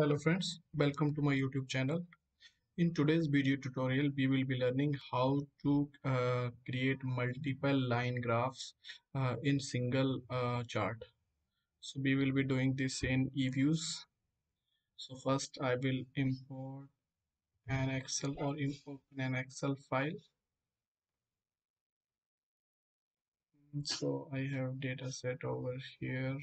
Hello friends, welcome to my YouTube channel. In today's video tutorial, we will be learning how to uh, create multiple line graphs uh, in single uh, chart. So we will be doing this in eViews. So first I will import an Excel or import an Excel file. So I have data set over here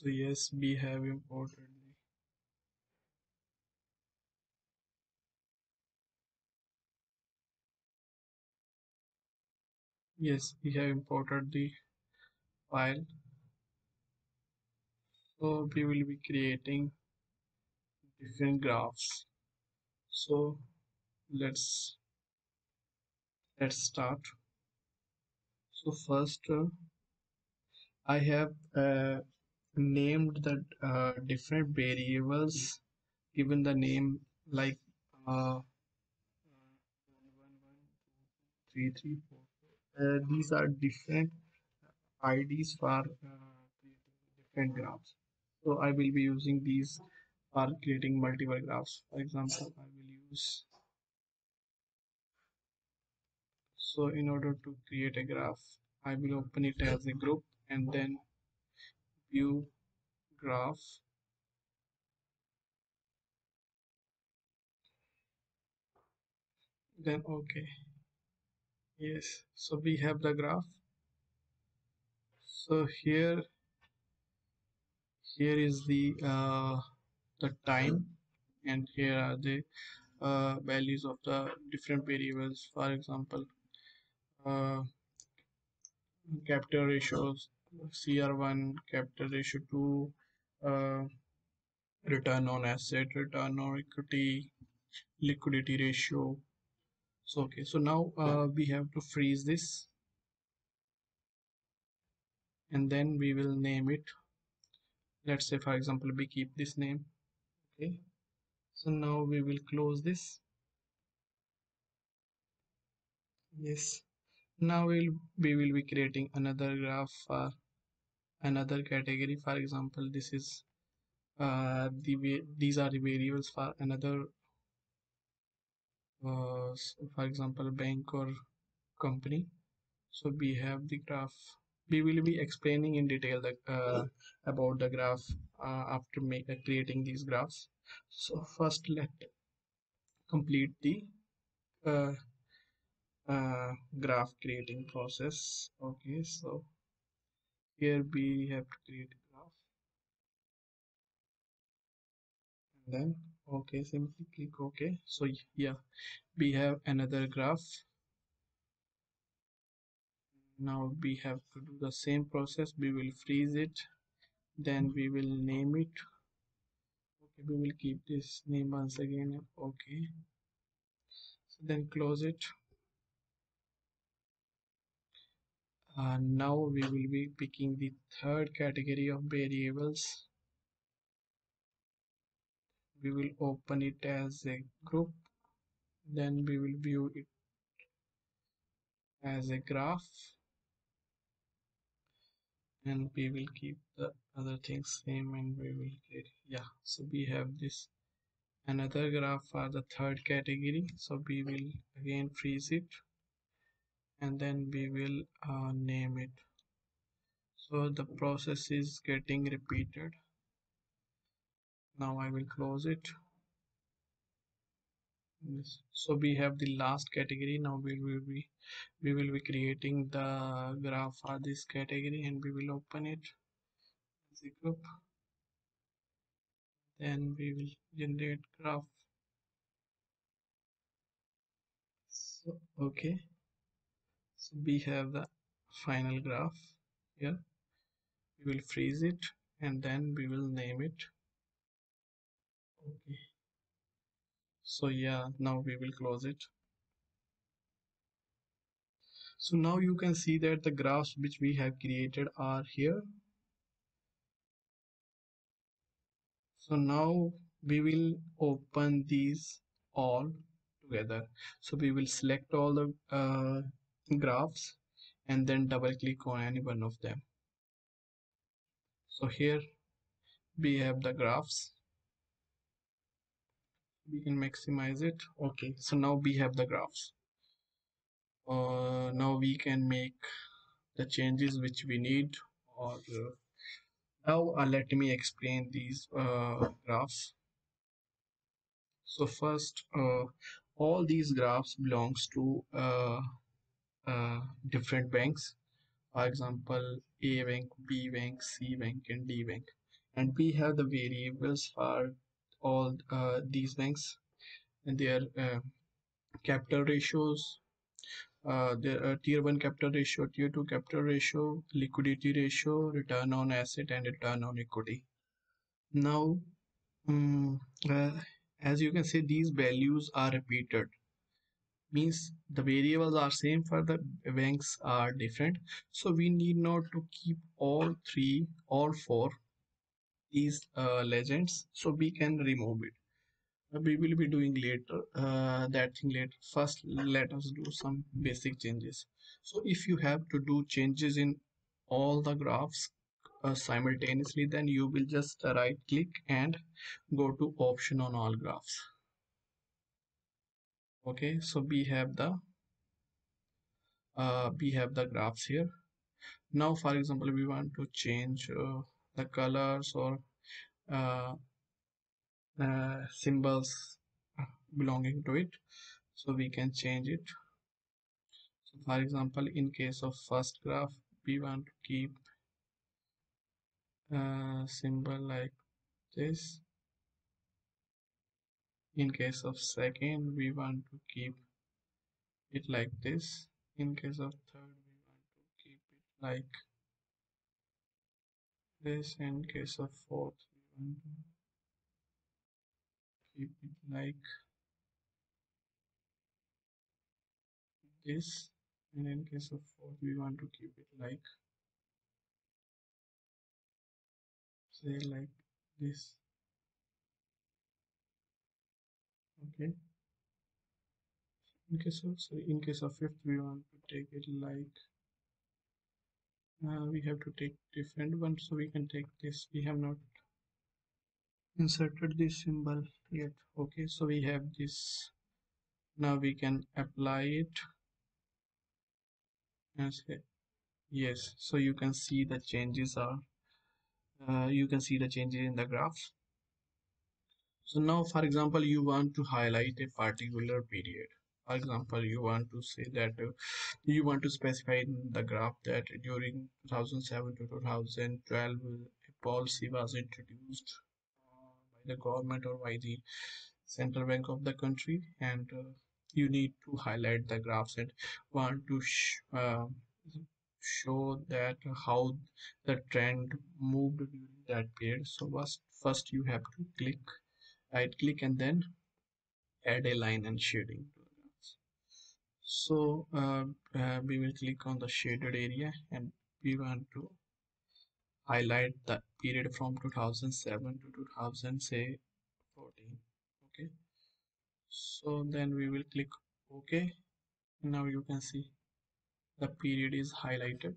so yes we have imported the yes we have imported the file. So we will be creating different graphs. So let's let's start. So first uh, I have uh, named the uh, different variables given the name like uh, three, three, four, four. Uh, these are different IDs for uh, different graphs. So I will be using these for creating multiple graphs. For example, I will use so in order to create a graph, I will open it as a group and then view graph. Then okay. Yes. So we have the graph. So here here is the uh, the time and here are the uh, values of the different variables. For example uh, capital ratios cr1 capital ratio 2 uh, return on asset return on equity liquidity ratio. So okay so now uh, we have to freeze this. And then we will name it. Let's say for example we keep this name. Okay. So now we will close this. Yes. Now we'll we will be creating another graph for another category. For example this is uh, the these are the variables for another uh, for example bank or company. So we have the graph. We will be explaining in detail the, uh, about the graph uh, after make, uh, creating these graphs. So first let complete the uh, graph creating process. Okay so here we have to create a graph. And then okay simply click ok so yeah we have another graph. Now we have to do the same process. We will freeze it. Then we will name it. Okay we will keep this name once again. Okay. So then close it uh, now we will be picking the third category of variables. We will open it as a group. Then we will view it as a graph. And we will keep the other things same and we will create yeah so we have this. Another graph for the third category. So we will again freeze it and then we will uh, name it. So the process is getting repeated. Now I will close it. So we have the last category. Now we will be we will be creating the graph for this category and we will open it. As a group. Then we will generate graph. So okay we have the final graph here. We will freeze it and then we will name it. Okay. So yeah now we will close it. So now you can see that the graphs which we have created are here. So now we will open these all together. So we will select all the uh, graphs and then double click on any one of them. So here we have the graphs. We can maximize it. Okay so now we have the graphs. Uh, now we can make the changes which we need or uh, now uh, let me explain these uh, graphs. So first uh, all these graphs belongs to uh, uh, different banks. For example a bank b bank c bank and d bank. And we have the variables for all uh, these banks and their uh, capital ratios. Uh, there are tier 1 capital ratio tier 2 capital ratio liquidity ratio return on asset and return on equity. Now um, uh, as you can see these values are repeated means the variables are same for the banks are different. So we need not to keep all three all four these uh, legends. So we can remove it. Uh, we will be doing later uh, that thing later. First let us do some basic changes. So if you have to do changes in all the graphs uh, simultaneously then you will just right click and go to option on all graphs okay so we have the uh, we have the graphs here. Now for example we want to change uh, the colors or uh, symbols belonging to it. So we can change it. So for example in case of first graph we want to keep uh, symbol like this in case of second we want to keep it like this. In case of third we want to keep it like this. In case of fourth we want to keep it like this. And in case of fourth we want to keep it like say like this in case of sorry in case of fifth we want to take it like uh, we have to take different one so we can take this. We have not inserted this symbol yet. Okay so we have this. Now we can apply it. And say yes so you can see the changes are uh, you can see the changes in the graphs so now for example you want to highlight a particular period. For example you want to say that uh, you want to specify in the graph that during 2007 to 2012 a policy was introduced uh, by the government or by the central bank of the country. And uh, you need to highlight the graphs and want to sh uh, show that how the trend moved during that period. So first first you have to click right click and then add a line and shading so uh, uh, we will click on the shaded area and we want to highlight the period from 2007 to 2000 say 14 okay? So then we will click ok. Now you can see the period is highlighted.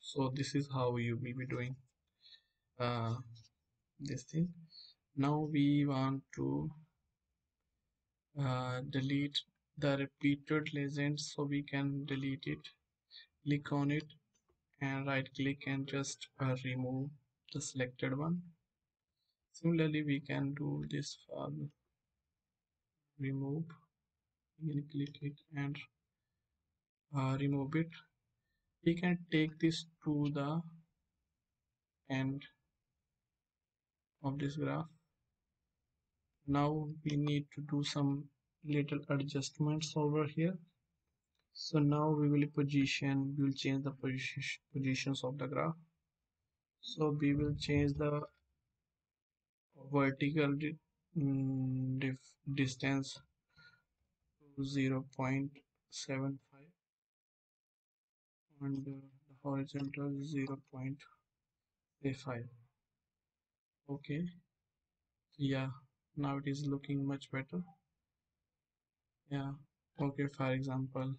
So this is how you will be doing uh, this thing. Now we want to uh, delete the repeated legend so we can delete it. Click on it and right click and just uh, remove the selected one. Similarly we can do this for remove. Again click it and uh, remove it. We can take this to the end of this graph. Now we need to do some little adjustments over here. So now we will position we will change the position positions of the graph. So we will change the vertical di mm, distance to 0 0.75 and the horizontal 0 0.5 okay. Yeah now it is looking much better. Yeah okay for example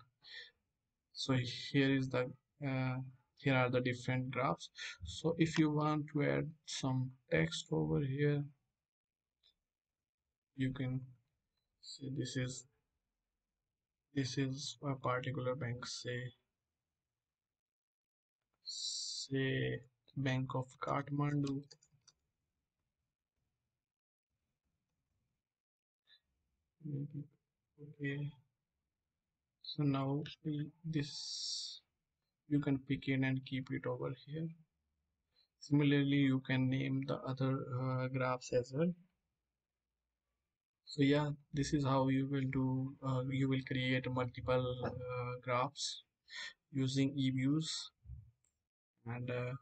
so here is the uh, here are the different graphs. So if you want to add some text over here you can see this is this is a particular bank say say bank of kathmandu okay. So now this you can pick in and keep it over here. Similarly you can name the other uh, graphs as well. So yeah this is how you will do uh, you will create multiple uh, graphs using eviews. And uh,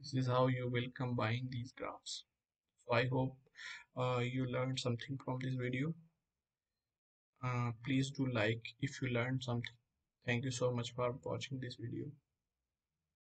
this is how you will combine these graphs. So i hope uh, you learned something from this video uh, please do like if you learned something. Thank you so much for watching this video